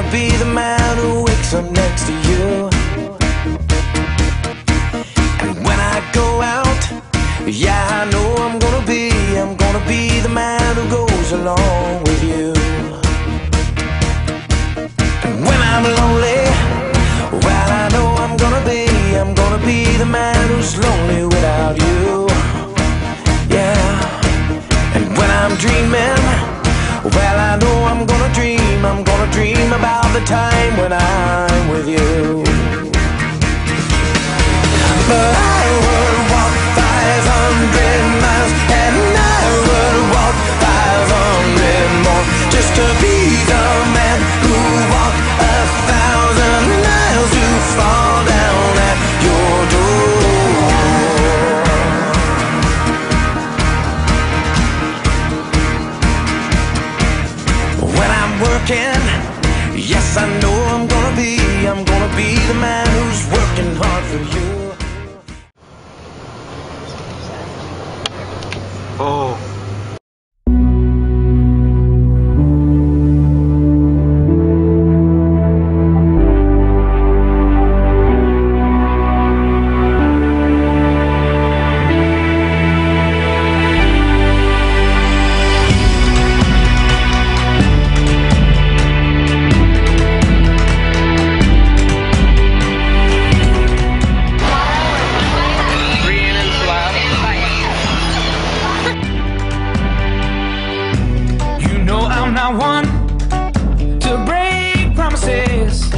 gonna be the man who wakes up next to you. And when I go out, yeah, I know I'm gonna be, I'm gonna be the man who goes along with you. And when I'm lonely, well, I know I'm gonna be, I'm gonna be the man who's lonely time when I'm with you. I'm gonna be the man who's working hard for you. I'm not one to break promises.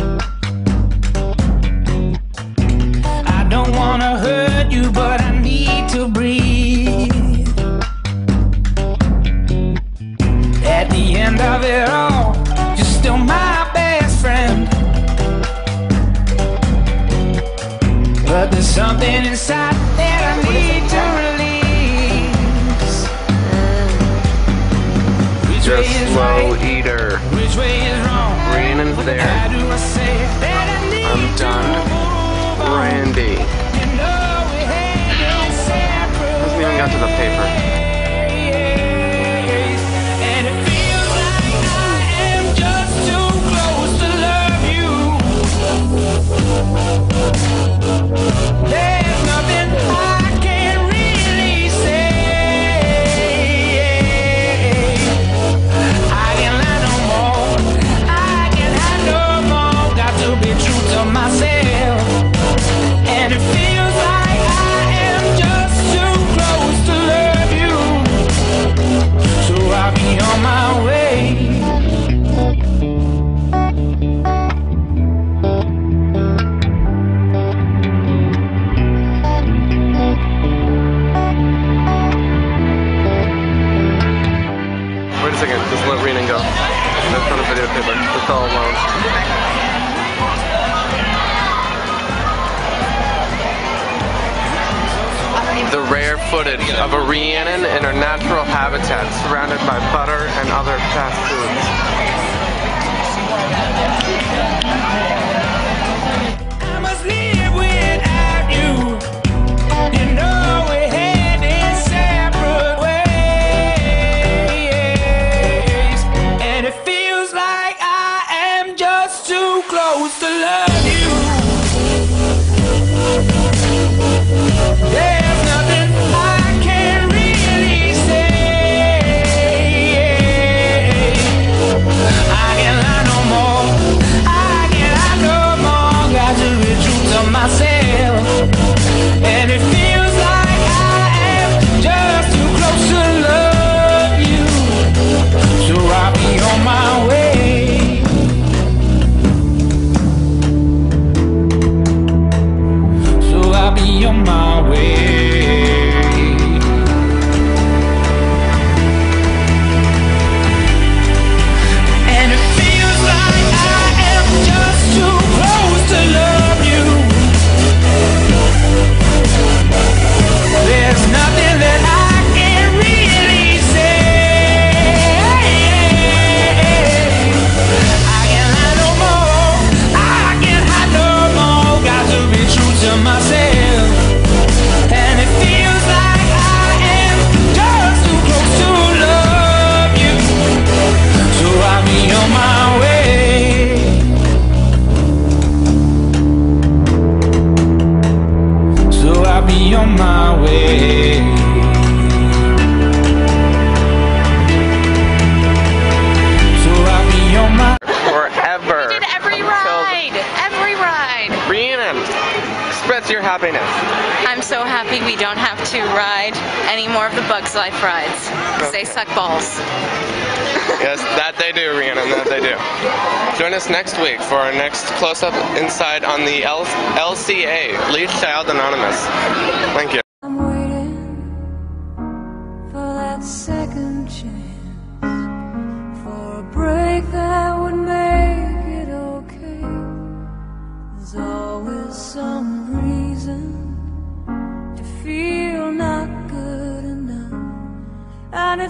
I don't wanna hurt you, but I need to breathe. At the end of it all, you're still my best friend. But there's something inside Which way is wrong? How there. do I say that I need I'm done. Randy. You know we had been separate Hasn't even got to the paper. The rare footage of a Rhiannon in her natural habitat surrounded by butter and other fast foods. I must live without you. You know we're me on my way. Your happiness? I'm so happy we don't have to ride any more of the Bugs Life rides. 'cause They suck balls. Yes, that they do, Rhiannon, that they do. Join us next week for our next close up inside on the L- LCA, Lead Child Anonymous. Thank you.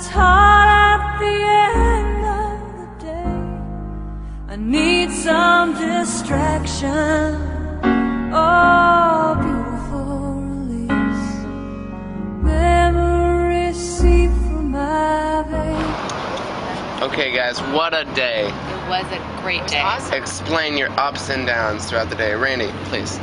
It's hard at the end of the day. I need some distraction. Oh, beautiful release. Memories seep from my veins. Okay, guys, what a day. It was a great day. Explain your ups and downs throughout the day. Randy, please.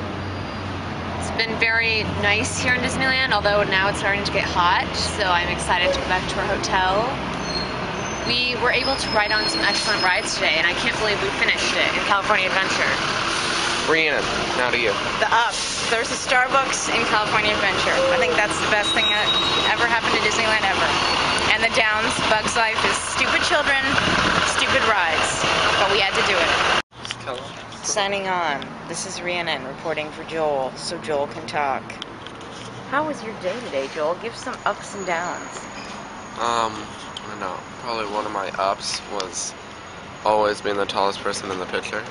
It's been very nice here in Disneyland, although now it's starting to get hot, so I'm excited to go back to our hotel. We were able to ride on some excellent rides today, and I can't believe we finished it in California Adventure. Rhiannon, now to you. The ups. There's a Starbucks in California Adventure. I think that's the best thing that ever happened to Disneyland ever. And the downs, Bugs Life is stupid children, stupid rides. But we had to do it. Signing on. This is Rhiannon reporting for Joel, so Joel can talk. How was your day today, Joel? Give some ups and downs. Um, I don't know. Probably one of my ups was always being the tallest person in the picture.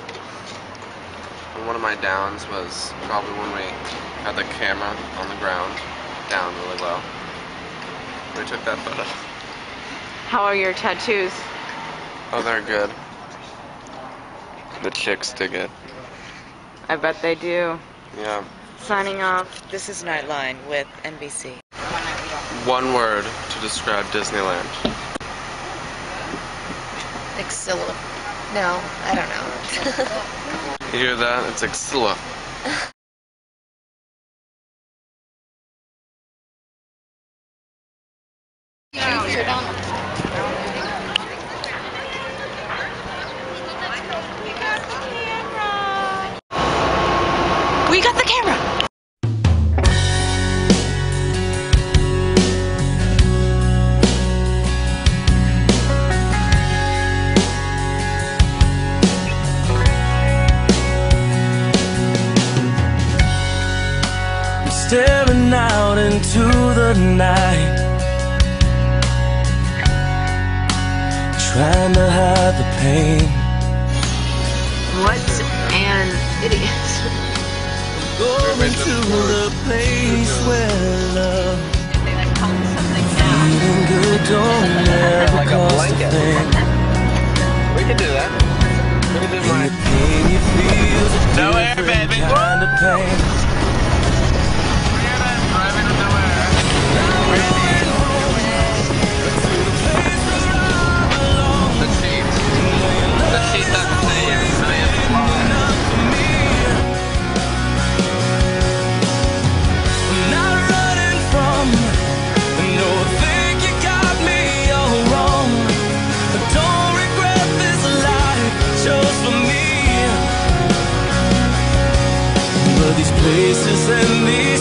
And one of my downs was probably when we had the camera on the ground, down really low. We took that photo. How are your tattoos? Oh, they're good. The chicks dig it. I bet they do. Yeah. Signing off. This is Nightline with NBC. One word to describe Disneyland. Excellent. No, I don't know. You hear that? It's Exilla. We got the camera! I'm staring out into the night, trying to hide the pain. What an idiot. Going to the place where love, feeling good don't ever cost a thing. We can do that. We can do The pain you feel's a No air, baby. kind of pain.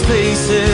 Places